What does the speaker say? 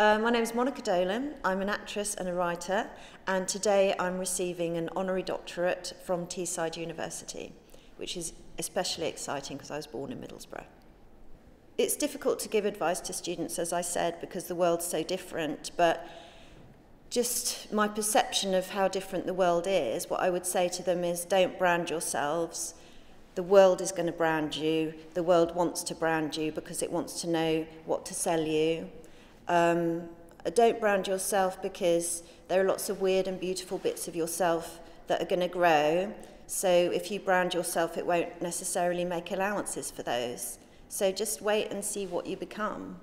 Uh, my name is Monica Dolan. I'm an actress and a writer, and today I'm receiving an honorary doctorate from Teesside University, which is especially exciting because I was born in Middlesbrough. It's difficult to give advice to students, as I said, because the world's so different, but just my perception of how different the world is, what I would say to them is don't brand yourselves. The world is going to brand you. The world wants to brand you because it wants to know what to sell you. Um, don't brand yourself because there are lots of weird and beautiful bits of yourself that are going to grow. So if you brand yourself, it won't necessarily make allowances for those. So just wait and see what you become.